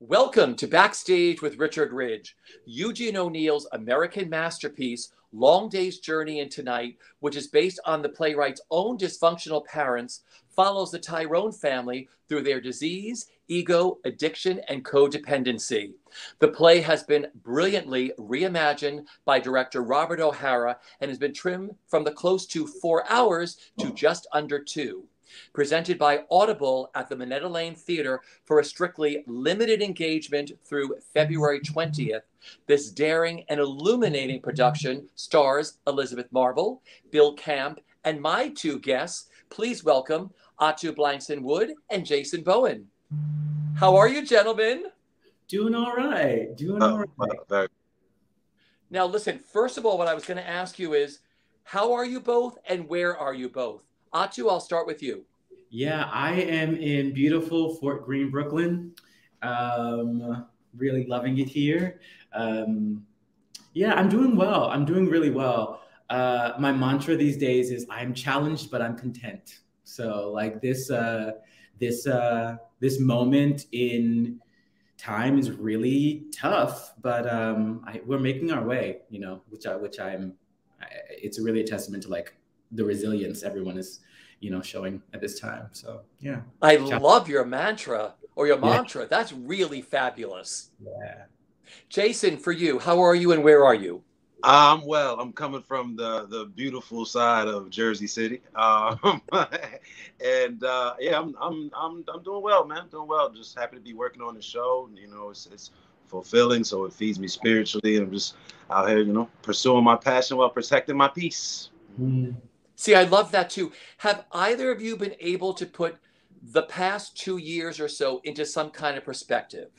Welcome to Backstage with Richard Ridge, Eugene O'Neill's American masterpiece, Long Day's Journey into Night, which is based on the playwright's own dysfunctional parents, follows the Tyrone family through their disease, ego, addiction, and codependency. The play has been brilliantly reimagined by director Robert O'Hara and has been trimmed from the close to four hours to just under two presented by Audible at the Minetta Lane Theater for a strictly limited engagement through February 20th. This daring and illuminating production stars Elizabeth Marvel, Bill Camp, and my two guests. Please welcome Ato Blankson Wood and Jason Bowen. How are you, gentlemen? Doing all right. Doing oh, all right. Uh, now, listen, first of all, what I was going to ask you is how are you both and where are you both? Ato, I'll start with you. Yeah, I am in beautiful Fort Greene, Brooklyn. Um, really loving it here. Um, yeah, I'm doing well. I'm doing really well. Uh, my mantra these days is I'm challenged, but I'm content. So like this, uh, this, uh, this moment in time is really tough, but um, I, we're making our way. You know, which I, which I'm. I, it's really a testament to like the resilience everyone is you know showing at this time so yeah i love your mantra or your mantra yeah. that's really fabulous yeah jason for you how are you and where are you I'm well. I'm coming from the the beautiful side of Jersey City, um, and uh, yeah, I'm I'm I'm I'm doing well, man. doing well. Just happy to be working on the show. You know, it's it's fulfilling, so it feeds me spiritually. And I'm just out here, you know, pursuing my passion while protecting my peace. Mm. See, I love that too. Have either of you been able to put the past two years or so into some kind of perspective?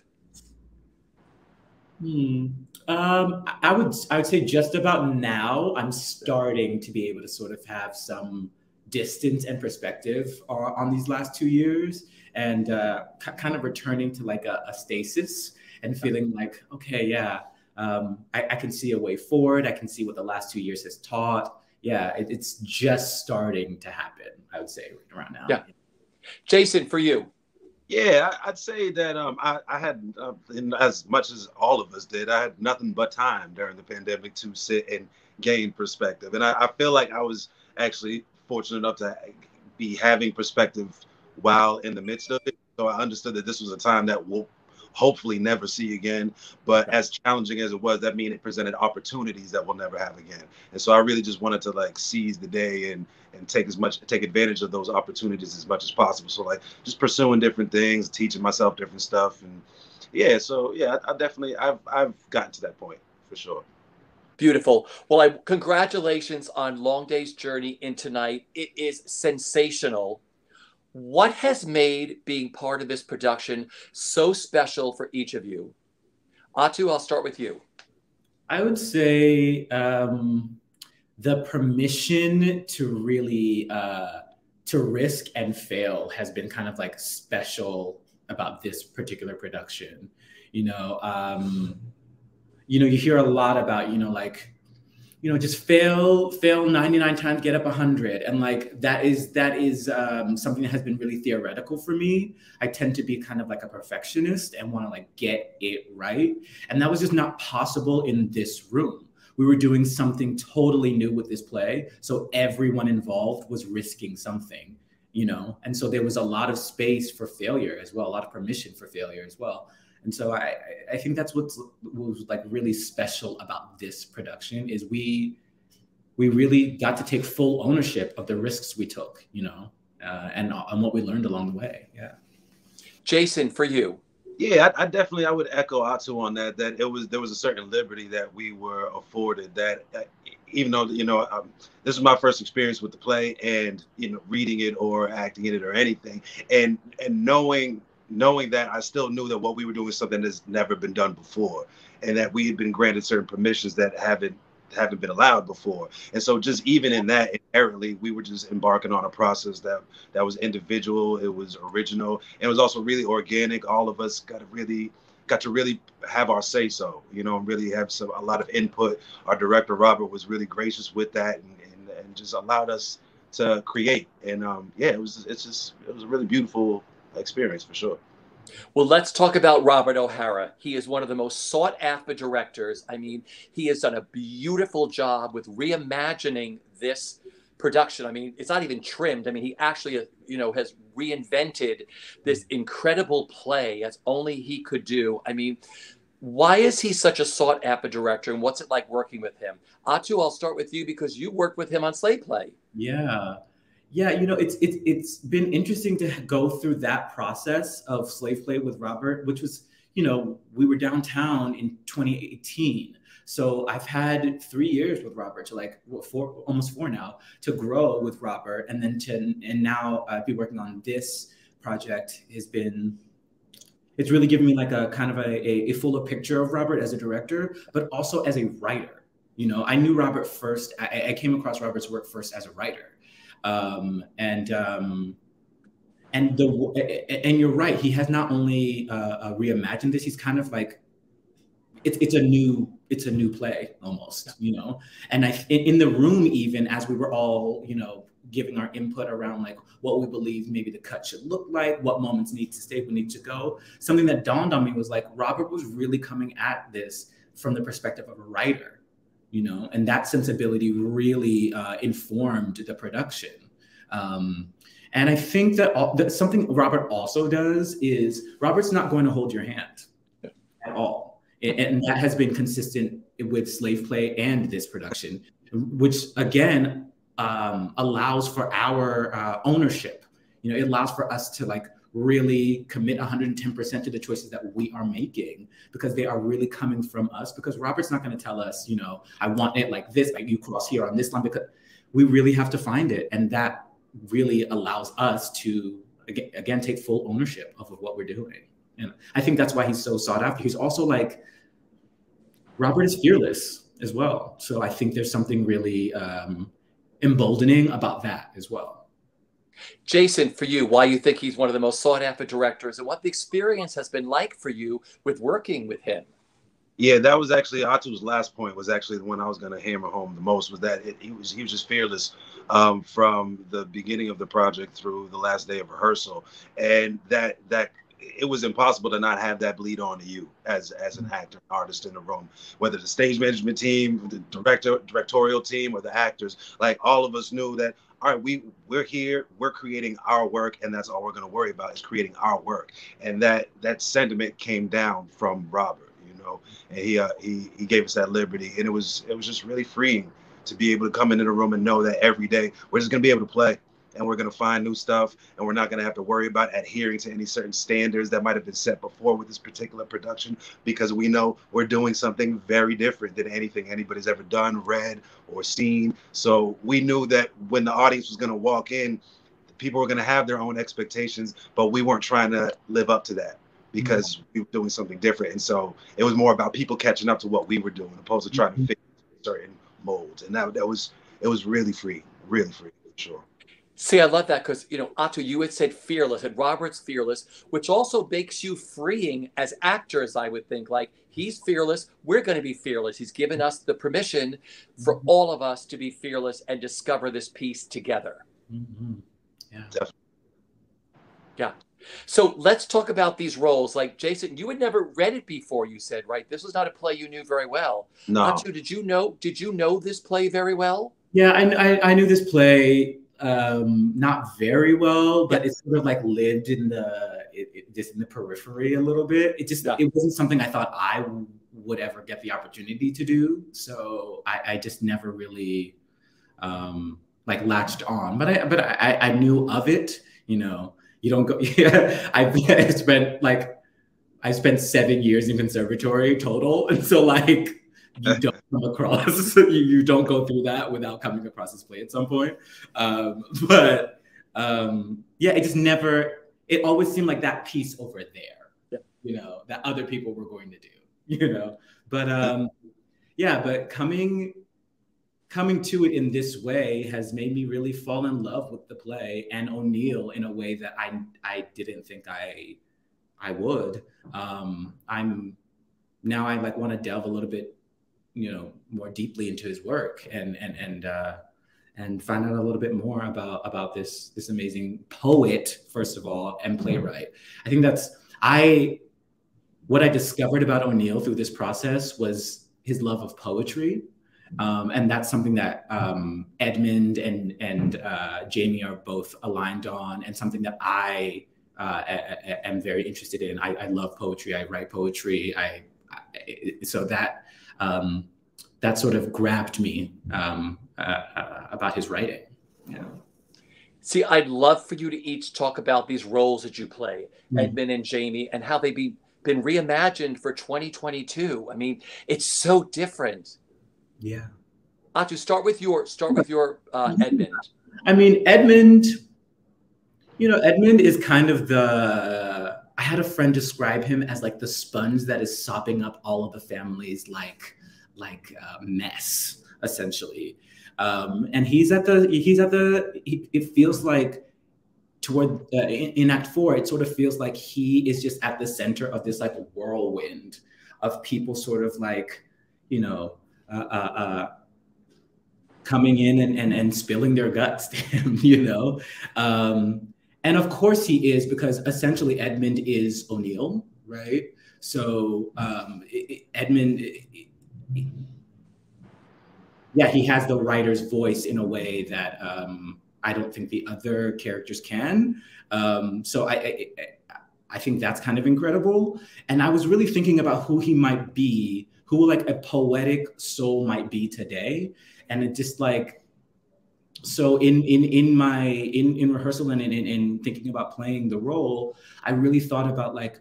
Hmm. Um, I would I would say just about now I'm starting to be able to sort of have some distance and perspective on, on these last two years, and uh, kind of returning to like a, a stasis and feeling like okay, yeah, um, I, I can see a way forward. I can see what the last two years has taught yeah, it, it's just starting to happen. I would say around now. Yeah, Jason, for you. Yeah, I'd say that um, I, I had, uh, as much as all of us did, I had nothing but time during the pandemic to sit and gain perspective. And I, I feel like I was actually fortunate enough to be having perspective while in the midst of it. So I understood that this was a time that will hopefully never see again. But as challenging as it was, that mean it presented opportunities that we'll never have again. And so I really just wanted to like seize the day and and take as much take advantage of those opportunities as much as possible. So like just pursuing different things, teaching myself different stuff, and yeah. So yeah, I, I definitely I've I've gotten to that point for sure. Beautiful. Well, I congratulations on Long Day's Journey into tonight. It is sensational. What has made being part of this production so special for each of you? Ato, I'll start with you. I would say um, the permission to really uh, to risk and fail has been kind of like special about this particular production. You know, um, you know, you hear a lot about you know like you know just fail fail 99 times get up 100 and like that is that is um, something that has been really theoretical for me. I tend to be kind of like a perfectionist and want to like get it right. And that was just not possible in this room. We were doing something totally new with this play so everyone involved was risking something you know? And so there was a lot of space for failure as well a lot of permission for failure as well and so I, I think that's what's was like really special about this production is we we really got to take full ownership of the risks we took, you know, uh, and and what we learned along the way. Yeah. Jason, for you. Yeah, I, I, definitely I would echo Ato on that. That it was there was a certain liberty that we were afforded. That uh, even though you know um, this was my first experience with the play, and you know reading it or acting in it or anything, and and knowing knowing that I still knew that what we were doing was something that's never been done before, and that we had been granted certain permissions that haven't haven't been allowed before. And so just even in that inherently, we were just embarking on a process that that was individual, it was original, and it was also really organic. All of us got to really got to really have our say so, you know, and really have some a lot of input. Our director Robert was really gracious with that and and, and just allowed us to create. And um, yeah, it was it's just it was a really beautiful experience for sure. Well, let's talk about Robert O'Hara. He is one of the most sought after directors. I mean, he has done a beautiful job with reimagining this production. I mean, it's not even trimmed. I mean, he actually, uh, you know, has reinvented this incredible play as only he could do. I mean, why is he such a sought after director and what's it like working with him? Ato, I'll start with you because you worked with him on Slave Play. Yeah. Yeah, you know, it's it's it's been interesting to go through that process of slave play with Robert, which was, you know, we were downtown in 2018. So I've had three years with Robert to like four, almost four now, to grow with Robert, and then to and now uh, be working on this project has been. It's really given me like a kind of a, a, a fuller picture of Robert as a director, but also as a writer. You know, I knew Robert first. I, I came across Robert's work first as a writer um, and um, and the and you're right. He has not only uh, uh, reimagined this. He's kind of like it's it's a new it's a new play almost, you know. And I in the room even as we were all you know giving our input around like what we believe maybe the cut should look like, what moments need to stay, what need to go. Something that dawned on me was like Robert was really coming at this from the perspective of a writer you know, and that sensibility really uh, informed the production. Um, and I think that, all, that something Robert also does is Robert's not going to hold your hand at all. And that has been consistent with Slave Play and this production, which again um, allows for our uh, ownership. You know, it allows for us to like really commit 110% to the choices that we are making because they are really coming from us. Because Robert's not going to tell us, you know, I want it like this, like you cross here on this line, because we really have to find it. And that really allows us to, again, take full ownership of, of what we're doing. And I think that's why he's so sought after. He's also like, Robert is fearless as well. So I think there's something really um, emboldening about that as well. Jason, for you, why you think he's one of the most sought after directors and what the experience has been like for you with working with him. Yeah, that was actually Ato's last point. Was actually the one I was going to hammer home the most. Was that it, he was he was just fearless um, from the beginning of the project through the last day of rehearsal, and that that it was impossible to not have that bleed on to you as as an actor, artist in the room. Whether the stage management team, the director, directorial team, or the actors, like all of us knew that all right, we we're here, we're creating our work, and that's all we're going to worry about is creating our work. And that that sentiment came down from Robert, you know, and he uh, he he gave us that liberty, and it was it was just really freeing to be able to come into the room and know that every day we're just going to be able to play and we're going to find new stuff and we're not going to have to worry about adhering to any certain standards that might have been set before with this particular production because we know we're doing something very different than anything anybody's ever done read or seen so we knew that when the audience was going to walk in people were going to have their own expectations but we weren't trying to live up to that because mm-hmm. we were doing something different and so it was more about people catching up to what we were doing opposed to trying mm-hmm. to fit certain molds and that, that was it was really free really free for sure See, I love that because, you know, Ato, you had said fearless, and Robert's fearless, which also makes you freeing as actors, I would think. Like, he's fearless, we're going to be fearless. He's given us the permission for mm-hmm. all of us to be fearless and discover this piece together. Mm-hmm. Yeah. Definitely. Yeah. So let's talk about these roles. Like Jason, you had never read it before. You said, right? This was not a play you knew very well. No. Ato, did you know? Did you know this play very well? Yeah, I, I, I knew this play um not very well but it sort of like lived in the it, it, just in the periphery a little bit. It just yeah. it wasn't something i thought i would ever get the opportunity to do. So i, I just never really um like latched on. But i but i i knew of it you know. You don't go yeah i spent like i spent seven years in conservatory total. And so like you don't come across you, you don't go through that without coming across this play at some point um, but um, yeah it just never it always seemed like that piece over there yeah. you know that other people were going to do you know but um yeah but coming coming to it in this way has made me really fall in love with the play and O'Neill in a way that I I didn't think I I would. Um, I'm now I like want to delve a little bit you know more deeply into his work and and and uh, and find out a little bit more about about this this amazing poet first of all and playwright. I think that's I what I discovered about O'Neill through this process was his love of poetry. Um, and that's something that um, Edmund and and uh, Jamie are both aligned on, and something that I uh, am very interested in. I, I, love poetry. I write poetry. I, I so that um, that sort of grabbed me um, uh, uh, about his writing. Yeah. See, I'd love for you to each talk about these roles that you play, mm. Edmund and Jamie, and how they be been reimagined for 2022. I mean, it's so different. Yeah. Ato, start with your start with your uh, Edmund. I mean, Edmund. You know, Edmund is kind of the. I had a friend describe him as like the sponge that is sopping up all of the family's like like uh, mess, essentially. Um, and he's at the he's at the. He, it feels like toward uh, in, in, act four it sort of feels like he is just at the center of this like whirlwind of people sort of like you know uh, uh, uh coming in and, and, and spilling their guts to him you know um, and of course he is because essentially edmund is o'neill right so um, edmund yeah he has the writer's voice in a way that um, I don't think the other characters can. Um, so I, I, I think that's kind of incredible. And I was really thinking about who he might be, who like a poetic soul might be today, and it just like so in in in my in in rehearsal and in, in, in thinking about playing the role, I really thought about like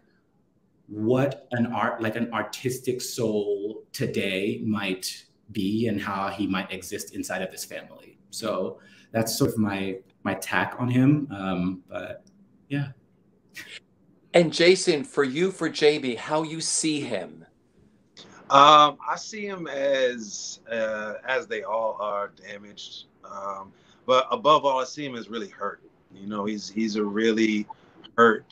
what an art like an artistic soul today might be and how he might exist inside of this family. So that's sort of my my tack on him. Um, but yeah. And Jason, for you, for Jamie, how you see him? Um, I see him as uh, as they all are damaged. Um, but above all, I see him as really hurt. You know, he's he's a really hurt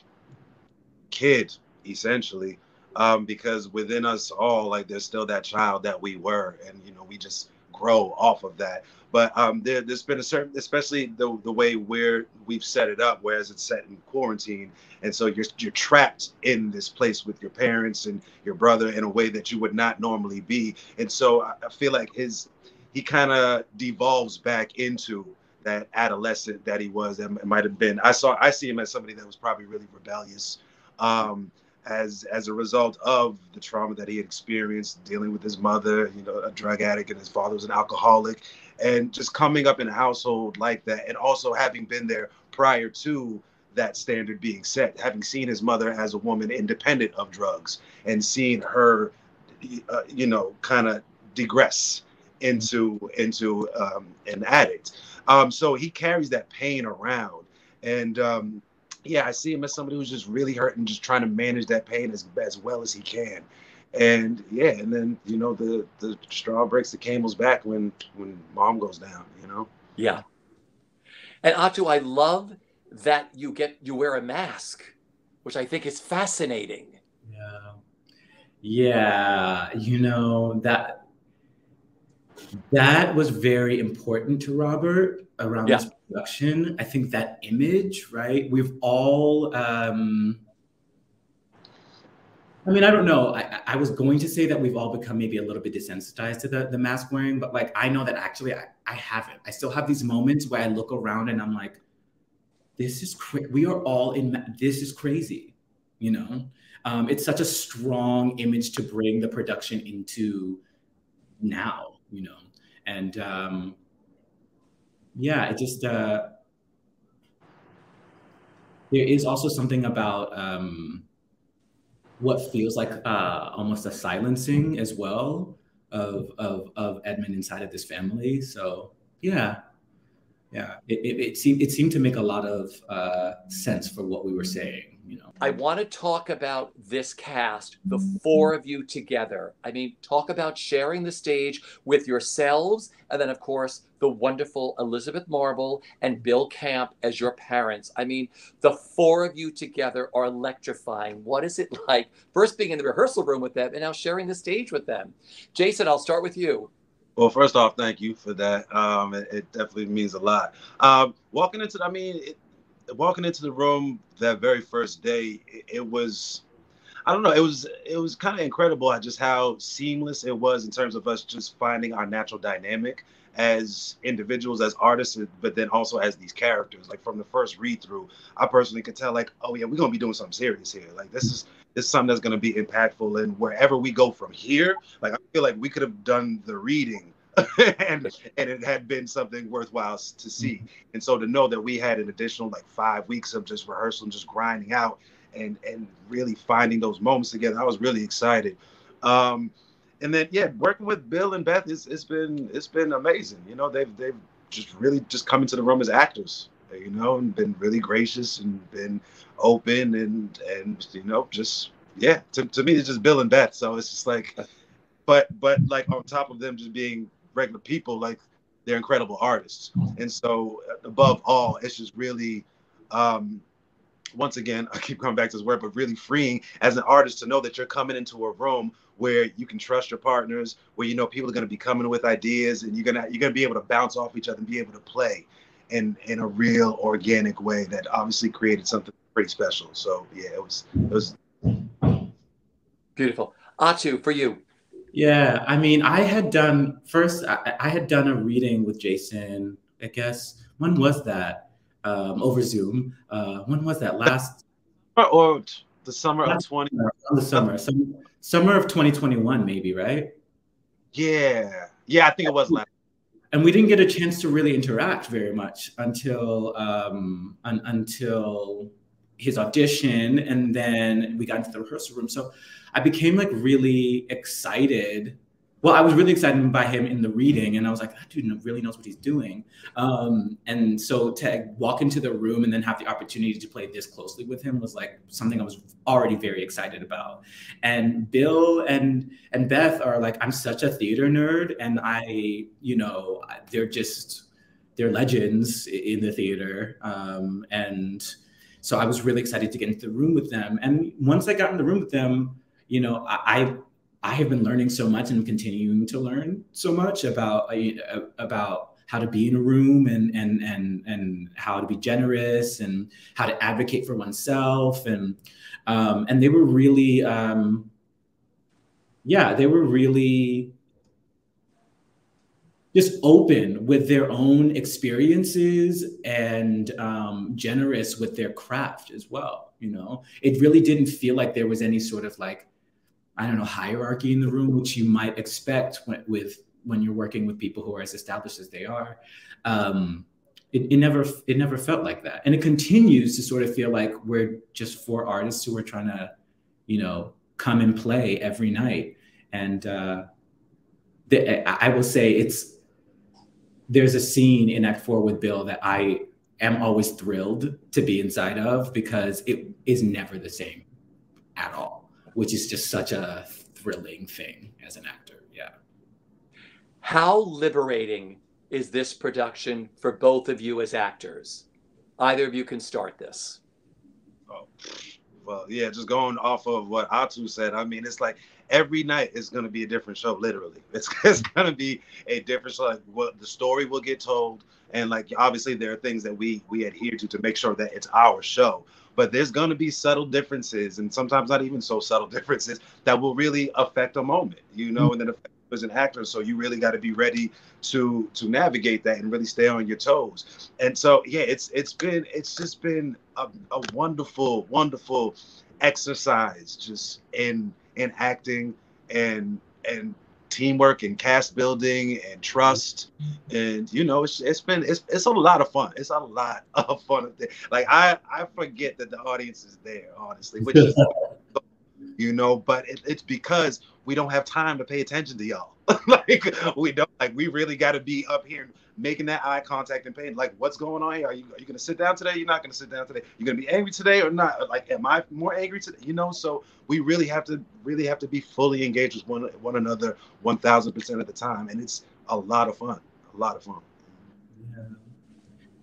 kid, essentially. Um, because within us all, like there's still that child that we were, and you know, we just grow off of that. But um, there, has been a certain, especially the the way where we've set it up, whereas it's set in quarantine, and so you're you're trapped in this place with your parents and your brother in a way that you would not normally be. And so I, I feel like his he kind of devolves back into that adolescent that he was. That might have been. I saw. I see him as somebody that was probably really rebellious. Um, as as a result of the trauma that he had experienced dealing with his mother, you know, a drug addict, and his father was an alcoholic, and just coming up in a household like that, and also having been there prior to that standard being set, having seen his mother as a woman independent of drugs, and seeing her, uh, you know, kind of digress into into um, an addict. Um, so he carries that pain around, and um, yeah, I see him as somebody who's just really hurt and just trying to manage that pain as as well as he can. And yeah, and then you know the the straw breaks the camel's back when when mom goes down. You know. Yeah. And Ato, I love that you get you wear a mask, which I think is fascinating. Yeah. Yeah, you know that that was very important to Robert around yeah. this production. I think that image, right? We've all, um, I mean, I don't know. I, I was going to say that we've all become maybe a little bit desensitized to the, the mask wearing, but like I know that actually I, I haven't. I still have these moments where I look around and I'm like, this is crazy. We are all in, this is crazy, you know? Um, it's such a strong image to bring the production into now, you know? And um, yeah, it just uh, there is also something about um, what feels like uh, almost a silencing as well of, of of Edmund inside of this family. So yeah, yeah, it, it, it seemed it seemed to make a lot of uh, sense for what we were saying you know. I want to talk about this cast, the four of you together. I mean, talk about sharing the stage with yourselves, and then, of course, the wonderful Elizabeth Marvel and Bill Camp as your parents. I mean, the four of you together are electrifying. What is it like first being in the rehearsal room with them and now sharing the stage with them? Jason, I'll start with you. Well, first off, thank you for that. Um, it, it, definitely means a lot. Um, walking into, I mean, it, walking into the room that very first day, it, it was I don't know. It was it was kind of incredible just how seamless it was in terms of us just finding our natural dynamic as individuals, as artists, but then also as these characters. Like from the first read through, I personally could tell like, oh yeah, we're gonna be doing something serious here. Like this is this is something that's gonna be impactful. And wherever we go from here, like I feel like we could have done the reading and and it had been something worthwhile to see. And so to know that we had an additional like five weeks of just rehearsal and just grinding out and and really finding those moments together. I was really excited. Um, and then yeah, working with Bill and Beth, it's, it's been it's been amazing. You know, they've they've just really just come into the room as actors, you know, and been really gracious and been open and and you know just yeah. To, to me, it's just Bill and Beth. So it's just like, but but like on top of them just being regular people, like they're incredible artists. And so above all, it's just really um, once again, I keep coming back to this word, but really freeing as an artist to know that you're coming into a room where you can trust your partners, where you know people are going to be coming with ideas, and you're gonna you're gonna be able to bounce off each other and be able to play in in a real organic way that obviously created something pretty special. So yeah, it was it was beautiful. Ato, for you. Yeah, I mean, I had done first. I, I had done a reading with Jason. I guess when was that? um, over Zoom. Uh, when was that last? Or the summer of 20. The summer, summer, summer of 2021, maybe, right? Yeah. Yeah, I think it was last. And we didn't get a chance to really interact very much until um, un- until his audition, and then we got into the rehearsal room. So I became like really excited well, I was really excited by him in the reading, and I was like, that dude really knows what he's doing. Um, and so to walk into the room and then have the opportunity to play this closely with him was like something I was already very excited about. And Bill and and Beth are like, I'm such a theater nerd, and I, you know, they're just they're legends in the theater, um, and so I was really excited to get into the room with them. And once I got in the room with them, you know, I, I have been learning so much and continuing to learn so much about uh, about how to be in a room and and and and how to be generous and how to advocate for oneself. And um, and they were really um, yeah they were really just open with their own experiences and um, generous with their craft as well you know? It really didn't feel like there was any sort of like I don't know, hierarchy in the room, which you might expect when, with when you're working with people who are as established as they are. Um, it, it, never it never felt like that, and it continues to sort of feel like we're just four artists who are trying to, you know, come and play every night. And uh, the, I will say it's there's a scene in Act Four with Bill that I am always thrilled to be inside of because it is never the same at all which is just such a thrilling thing as an actor. Yeah. How liberating is this production for both of you as actors? Either of you can start this. Oh, well, yeah, just going off of what Ato said. I mean, it's like every night is going to be a different show. Literally, it's, it's going to be a different show. Like what the story will get told, and like obviously there are things that we we adhere to to make sure that it's our show but there's going to be subtle differences and sometimes not even so subtle differences that will really affect a moment you know mm-hmm. and then affect as an actor so you really got to be ready to to navigate that and really stay on your toes and so yeah it's it's been it's just been a, a wonderful wonderful exercise just in in acting and and teamwork and cast building and trust. And you know it's, it's been it's, it's a lot of fun. It's a lot of fun. Like i i forget that the audience is there honestly which is you know but it, it's because we don't have time to pay attention to y'all. Like we don't like we really got to be up here making that eye contact and paying like what's going on here? Are you are you gonna sit down today? You're not gonna sit down today. You're gonna be angry today or not? Like am i more angry today? You know so we really have to really have to be fully engaged with one one another 1000 percent of the time. And it's a lot of fun a lot of fun.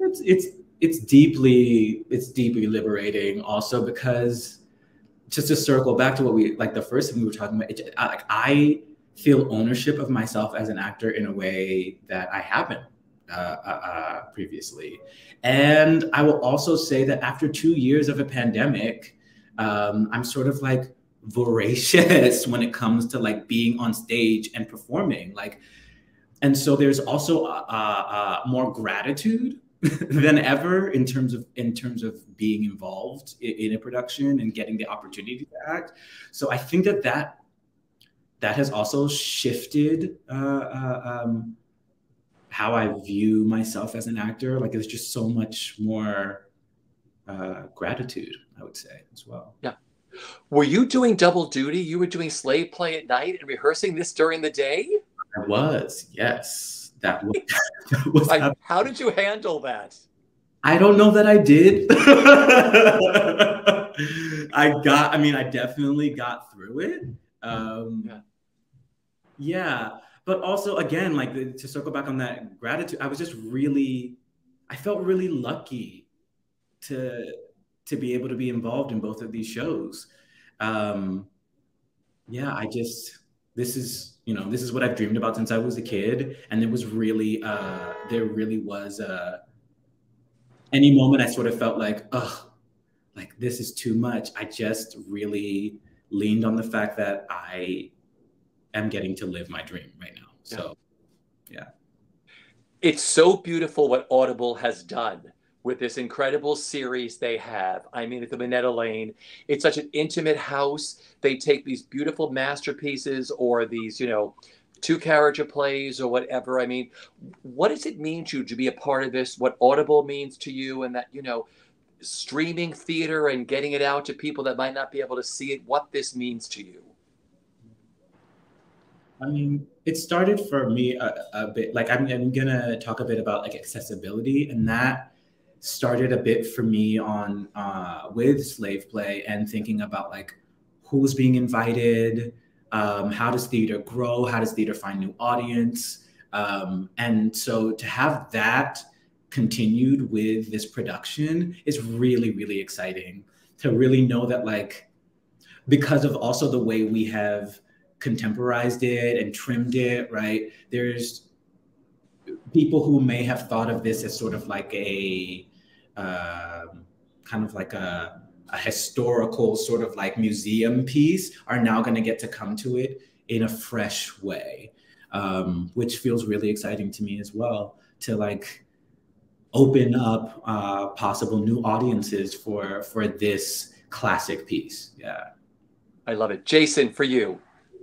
It's it's it's deeply it's deeply liberating also because just to circle back to what we like the first thing we were talking about it, like i feel ownership of myself as an actor in a way that i haven't uh, uh, uh, previously. And I will also say that after two years of a pandemic, um, I'm sort of like voracious when it comes to like being on stage and performing. Like, and so there's also uh, uh, more gratitude than ever in terms of in terms of being involved in, in, a production and getting the opportunity to act. So I think that that that has also shifted uh, uh, um, how I view myself as an actor. Like there's just so much more uh, gratitude, I would say, as well. Yeah. Were you doing double duty? You were doing slave play at night and rehearsing this during the day? I was, yes that was, that was I, how did you handle that? I don't know that I did. I got, I mean, I definitely got through it. Um, yeah. yeah. But also, again, like the, to circle back on that gratitude, I was just really, I felt really lucky to to be able to be involved in both of these shows. Um, yeah, I just this is you know this is what I've dreamed about since I was a kid, and there was really uh, there really was uh, any moment I sort of felt like oh like this is too much. I just really leaned on the fact that I am getting to live my dream right now. So yeah. It's so beautiful what Audible has done with this incredible series they have. I mean, at the Minetta Lane, it's such an intimate house. They take these beautiful masterpieces or these, you know, two character plays or whatever. I mean, what does it mean to you to be a part of this? What Audible means to you, and that you know, streaming theater and getting it out to people that might not be able to see it. What this means to you? I mean, it started for me a, a bit. Like I'm, I'm gonna talk a bit about like accessibility, and that started a bit for me on uh, with slave play and thinking about like who's being invited, um, how does theater grow, how does theater find new audience, um, and so to have that continued with this production is really really exciting to really know that like because of also the way we have contemporized it and trimmed it right there's people who may have thought of this as sort of like a um, kind of like a, a historical sort of like museum piece are now going to get to come to it in a fresh way, um, which feels really exciting to me as well to like open up uh, possible new audiences for for this classic piece. Yeah, I love it, Jason. For you,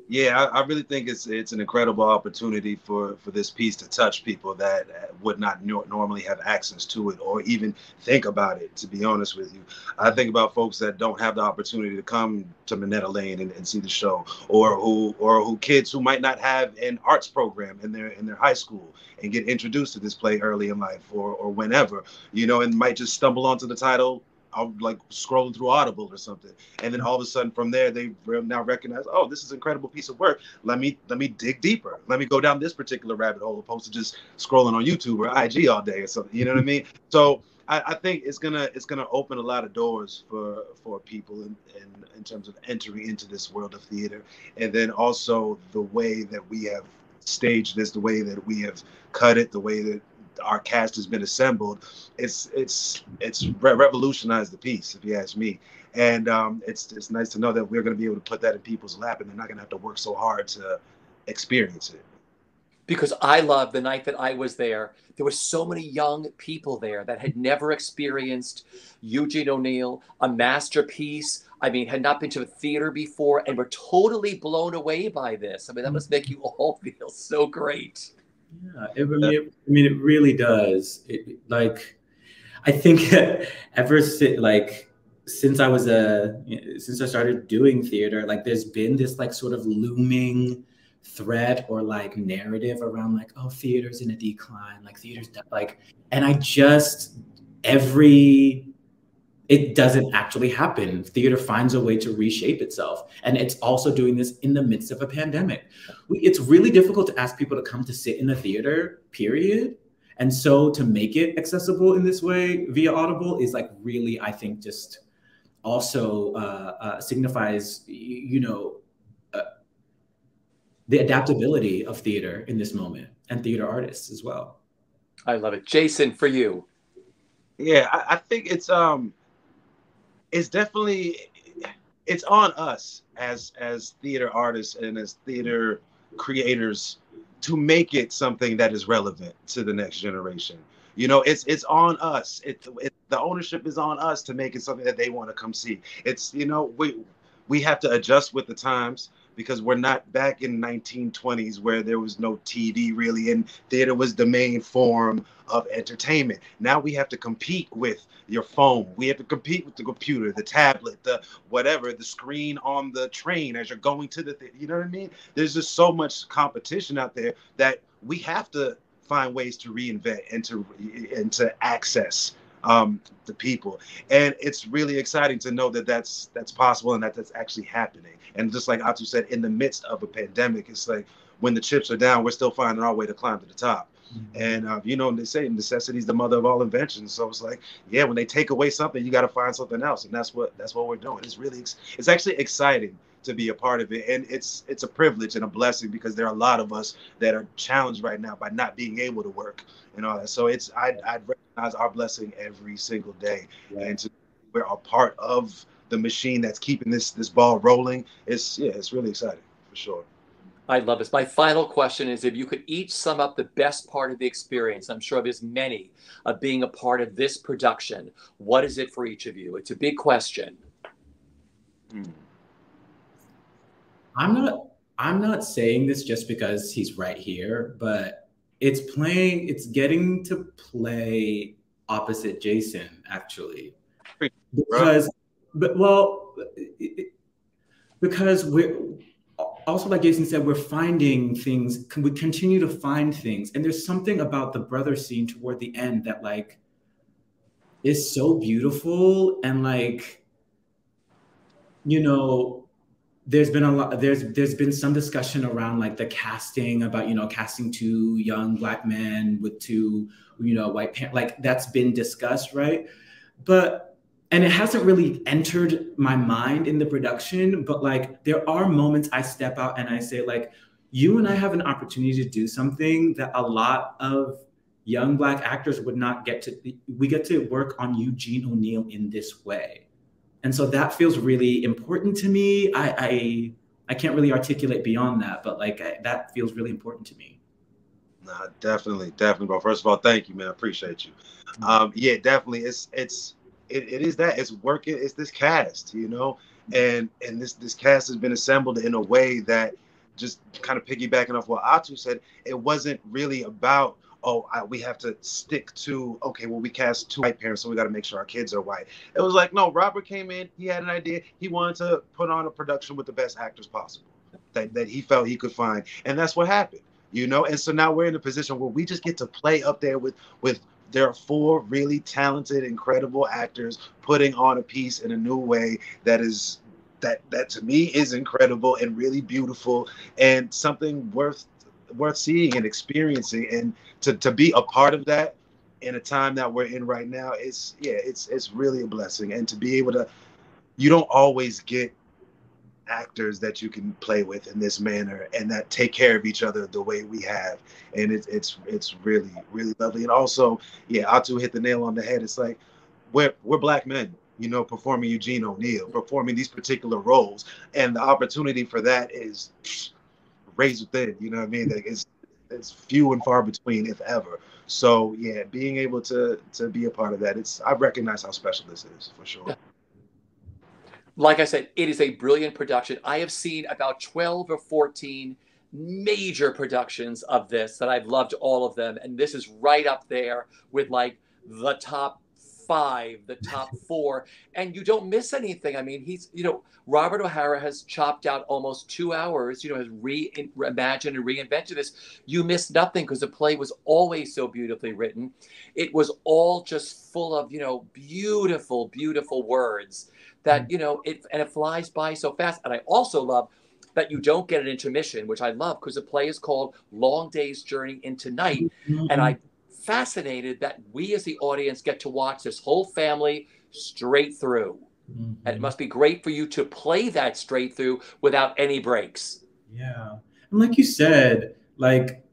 yeah, I, I, really think it's it's an incredible opportunity for for this piece to touch people that would not no, normally have access to it or even think about it. To be honest with you, I think about folks that don't have the opportunity to come to Minetta Lane and, and see the show, or who or who kids who might not have an arts program in their in their high school and get introduced to this play early in life or or whenever, you know, and might just stumble onto the title I'm like scrolling through Audible or something, and then all of a sudden from there they now recognize, oh, this is an incredible piece of work. Let me let me dig deeper. Let me go down this particular rabbit hole, opposed to just scrolling on YouTube or IG all day or something. You know what I mean? So I, I, think it's gonna it's gonna open a lot of doors for for people in, in in terms of entering into this world of theater, and then also the way that we have staged this, the way that we have cut it, the way that our cast has been assembled, it's it's it's re- revolutionized the piece, if you ask me. And um, it's it's nice to know that we're going to be able to put that in people's lap, and they're not going to have to work so hard to experience it. Because I love the night that I was there, there were so many young people there that had never experienced Eugene O'Neill, a masterpiece. I mean, had not been to a theater before and were totally blown away by this. I mean, that must make you all feel so great. Yeah, it, I, mean, it, really does. It, like, I think ever since, like, since I was a, since I started doing theater, like, there's been this like sort of looming threat or like narrative around like, oh, theater's in a decline, like theater's like, and I just every it doesn't actually happen. Theater finds a way to reshape itself. And it's also doing this in the midst of a pandemic. It's really difficult to ask people to come to sit in the theater, period. And so to make it accessible in this way via Audible is like really, I think, just also uh, uh, signifies, you know, uh, the adaptability of theater in this moment and theater artists as well. I love it. Jason, for you. Yeah, I, I think it's um it's definitely it's on us as as theater artists and as theater creators to make it something that is relevant to the next generation. You know, it's it's on us. It, it the ownership is on us to make it something that they want to come see. It's you know we we have to adjust with the times because we're not back in 1920s where there was no TV really and theater was the main form of entertainment. Now we have to compete with your phone. We have to compete with the computer, the tablet, the whatever, the screen on the train as you're going to the. You know what I mean? There's just so much competition out there that we have to find ways to reinvent and to and to access um, the people. And it's really exciting to know that that's that's possible and that that's actually happening. And just like Ato said, in the midst of a pandemic, it's like when the chips are down, we're still finding our way to climb to the top. Mm-hmm. And uh, you know, they say necessity is the mother of all inventions. So it's like, yeah, when they take away something, you got to find something else, and that's what that's what we're doing. It's really, it's actually exciting to be a part of it, and it's it's a privilege and a blessing because there are a lot of us that are challenged right now by not being able to work and all that. So it's I I recognize our blessing every single day, yeah. and to, we're a part of the machine that's keeping this this ball rolling. It's yeah, it's really exciting for sure. I love this. My final question is if you could each sum up the best part of the experience, I'm sure there's many, of being a part of this production, what is it for each of you? It's a big question. Hmm. I'm not I'm not saying this just because he's right here, but it's playing it's getting to play opposite Jason actually. Because but well because we're also like Jason said, we're finding things, we continue to find things. And there's something about the brother scene toward the end that like is so beautiful and like you know there's been a lot there's there's been some discussion around like the casting about you know casting two young black men with two you know white parents like that's been discussed right? But and it hasn't really entered my mind in the production but like there are moments i step out and i say like you and i have an opportunity to do something that a lot of young black actors would not get to we get to work on eugene o'neill in this way and so that feels really important to me. I I, I can't really articulate beyond that, but like I, that feels really important to me. Nah, definitely, definitely, bro. First of all, thank you, man. I appreciate you. Um, yeah, definitely. It's it's it, it is that it's working. It's this cast, you know, and and this this cast has been assembled in a way that just kind of piggybacking off what Ato said. It wasn't really about oh, I, we have to stick to, okay, well, we cast two white parents, so we got to make sure our kids are white. It was like, no, Robert came in, he had an idea. He wanted to put on a production with the best actors possible that, that he felt he could find. And that's what happened, you know? And so now we're in a position where we just get to play up there with, with, there are four really talented, incredible actors putting on a piece in a new way that is that that to me is incredible and really beautiful and something worth worth seeing and experiencing. And to, to be a part of that in a time that we're in right now it's yeah it's it's really a blessing. And to be able to you don't always get actors that you can play with in this manner and that take care of each other the way we have. And it's it's it's really really lovely. And also yeah Ato hit the nail on the head. It's like we're we're black men you know performing Eugene O'Neill performing these particular roles. And the opportunity for that is razor within. You know what I mean? Like it's it's few and far between, if ever. So yeah, being able to to be a part of that, it's I recognize how special this is for sure. Like I said, it is a brilliant production. I have seen about 12 or 14 major productions of this that I've loved all of them. And this is right up there with like the top five, the top four, and you don't miss anything. I mean, he's, you know, Robert O'Hara has chopped out almost two hours, you know, has reimagined and reinvented this. You miss nothing because the play was always so beautifully written. It was all just full of, you know, beautiful, beautiful words that, mm. you know, it, and it flies by so fast. And I also love that you don't get an intermission, which I love because the play is called Long Day's Journey into Night. Mm-hmm. And I fascinated that we as the audience get to watch this whole family straight through. Mm-hmm. And it must be great for you to play that straight through without any breaks. Yeah. And like you said, like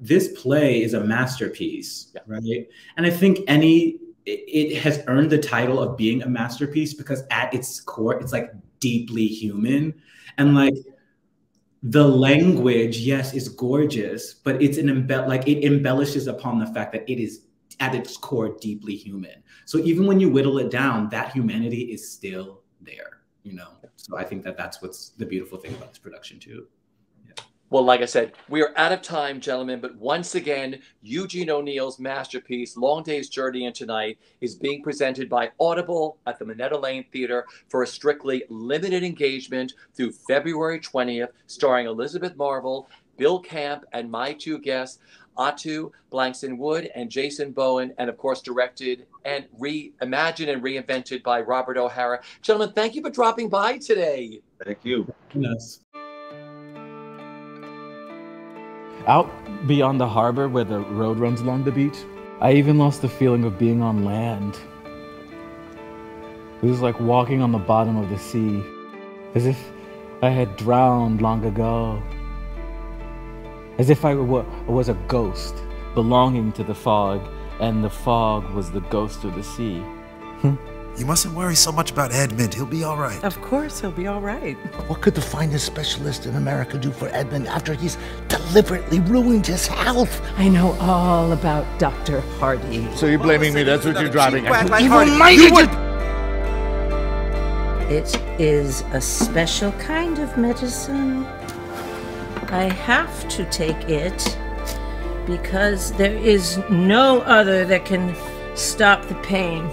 this play is a masterpiece, Yeah. right? And I think any it, it has earned the title of being a masterpiece because at its core, it's like deeply human and like the language, yes, is gorgeous, but it's an embell like it embellishes upon the fact that it is at its core deeply human. So even when you whittle it down, that humanity is still there, you know. So I think that that's what's the beautiful thing about this production too. Well, like I said, we are out of time, gentlemen. But once again, Eugene O'Neill's masterpiece, Long Day's Journey into Night, is being presented by Audible at the Minetta Lane Theater for a strictly limited engagement through February 20th, starring Elizabeth Marvel, Bill Camp, and my two guests, Ato Blankson Wood and Jason Bowen, and of course, directed and reimagined and reinvented by Robert O'Hara. Gentlemen, thank you for dropping by today. Thank you. Yes. Out beyond the harbor where the road runs along the beach, I even lost the feeling of being on land. It was like walking on the bottom of the sea, as if I had drowned long ago. As if I was a ghost belonging to the fog, and the fog was the ghost of the sea. You mustn't worry so much about Edmund. He'll be all right. Of course, he'll be all right. What could the finest specialist in America do for Edmund after he's deliberately ruined his health? I know all about Dr. Hardy. So you're blaming me? That's what you're driving at? He reminded you. It is a special kind of medicine. I have to take it because there is no other that can stop the pain.